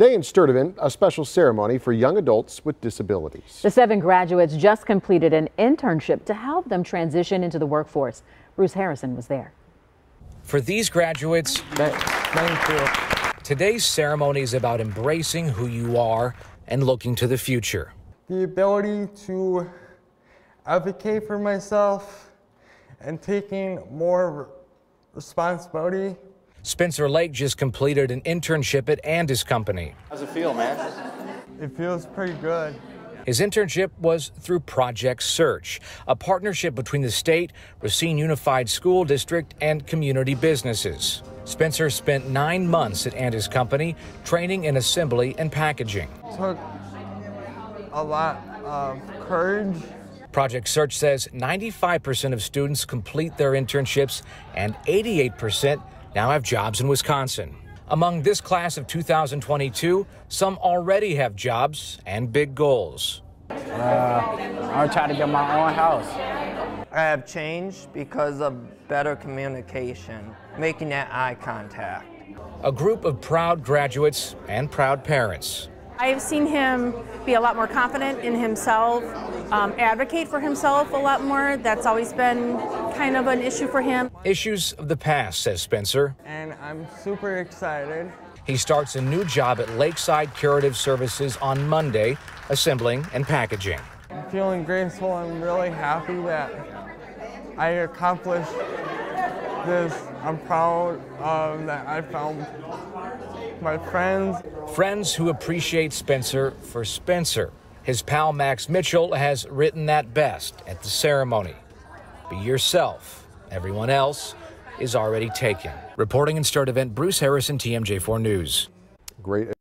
Today in Sturtevant, a special ceremony for young adults with disabilities. The seven graduates just completed an internship to help them transition into the workforce. Bruce Harrison was there. For these graduates, today's ceremony is about embracing who you are and looking to the future. The ability to advocate for myself and taking more responsibility. Spencer Lake just completed an internship at Andis Company. How's it feel, man? It feels pretty good. His internship was through Project Search, a partnership between the state, Racine Unified School District, and community businesses. Spencer spent nine months at Andis Company training in assembly and packaging. It took a lot of courage. Project Search says 95% of students complete their internships and 88% now have jobs in Wisconsin. Among this class of 2022, some already have jobs and big goals. Uh, I'm trying to get my own house. I have changed because of better communication, making that eye contact. A group of proud graduates and proud parents. I've seen him be a lot more confident in himself, um, advocate for himself a lot more. That's always been kind of an issue for him. Issues of the past, says Spencer. And I'm super excited. He starts a new job at Lakeside Curative Services on Monday, assembling and packaging. I'm feeling grateful. I'm really happy that I accomplished this. I'm proud um, that I found my friends. Friends who appreciate Spencer for Spencer. His pal Max Mitchell has written that best at the ceremony. Be yourself. Everyone else is already taken. Reporting in Sturtevant, Bruce Harrison, TMJ4 News. Great.